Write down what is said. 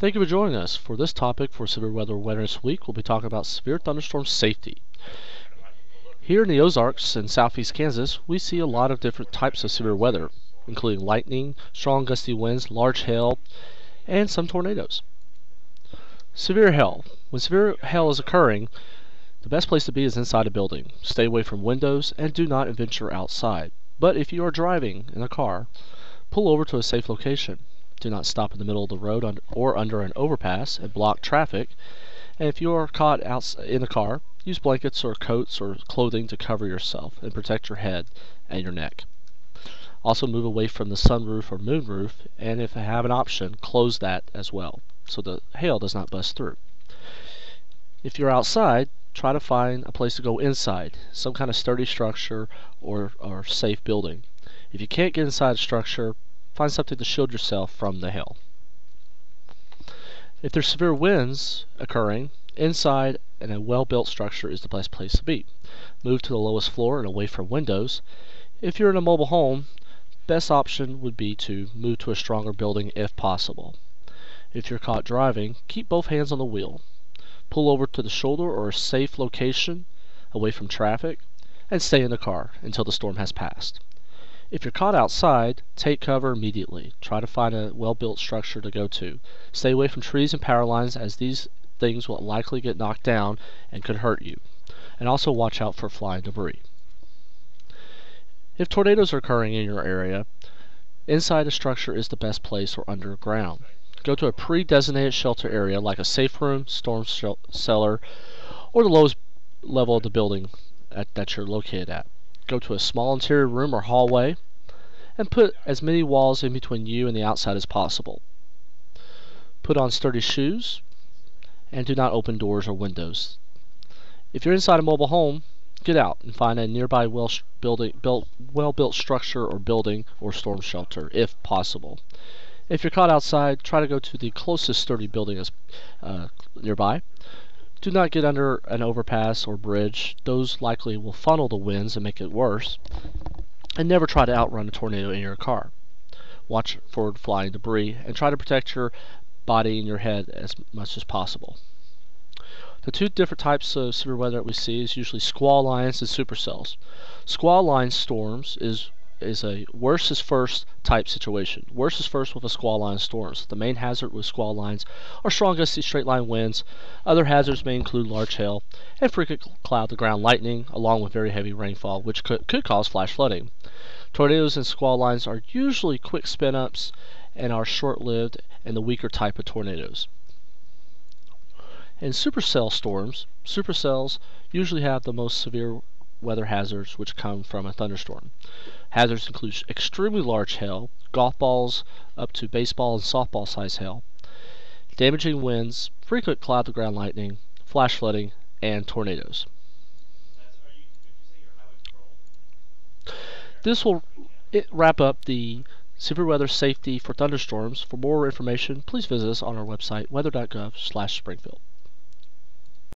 Thank you for joining us. For this topic for Severe Weather Awareness Week, we'll be talking about severe thunderstorm safety. Here in the Ozarks and southeast Kansas, we see a lot of different types of severe weather, including lightning, strong gusty winds, large hail, and some tornadoes. Severe hail. When severe hail is occurring, the best place to be is inside a building. Stay away from windows and do not venture outside. But if you are driving in a car, pull over to a safe location. Do not stop in the middle of the road or under an overpass and block traffic. And if you are caught out in the car, use blankets or coats or clothing to cover yourself and protect your head and your neck. Also move away from the sunroof or moonroof, and if I have an option, close that as well so the hail does not bust through. If you're outside, try to find a place to go inside, some kind of sturdy structure or, or safe building. If you can't get inside a structure, Find something to shield yourself from the hail. If there's severe winds occurring, inside in a well-built structure is the best place to be. Move to the lowest floor and away from windows. If you're in a mobile home, best option would be to move to a stronger building if possible. If you're caught driving, keep both hands on the wheel. Pull over to the shoulder or a safe location away from traffic and stay in the car until the storm has passed. If you're caught outside, take cover immediately. Try to find a well-built structure to go to. Stay away from trees and power lines as these things will likely get knocked down and could hurt you. And also watch out for flying debris. If tornadoes are occurring in your area, inside a structure is the best place or underground. Go to a pre-designated shelter area like a safe room, storm cellar, or the lowest level of the building at, that you're located at. Go to a small interior room or hallway and put as many walls in between you and the outside as possible. Put on sturdy shoes and do not open doors or windows. If you're inside a mobile home, get out and find a nearby well building, built, well-built structure or building or storm shelter if possible. If you're caught outside, try to go to the closest sturdy building as, uh, nearby. Do not get under an overpass or bridge. Those likely will funnel the winds and make it worse. And never try to outrun a tornado in your car. Watch for flying debris and try to protect your body and your head as much as possible. The two different types of severe weather that we see is usually squall lines and supercells. Squall line storms is is a worst is first type situation. Worst is first with a squall line storms. The main hazard with squall lines are strong gusty straight line winds. Other hazards may include large hail and frequent cloud to ground lightning, along with very heavy rainfall, which could, could cause flash flooding. Tornadoes and squall lines are usually quick spin ups and are short lived and the weaker type of tornadoes. In supercell storms, supercells usually have the most severe weather hazards which come from a thunderstorm. Hazards include extremely large hail, golf balls up to baseball and softball size hail, damaging winds, frequent cloud to ground lightning, flash flooding, and tornadoes. This will wrap up the severe weather safety for thunderstorms. For more information, please visit us on our website weather.gov/springfield.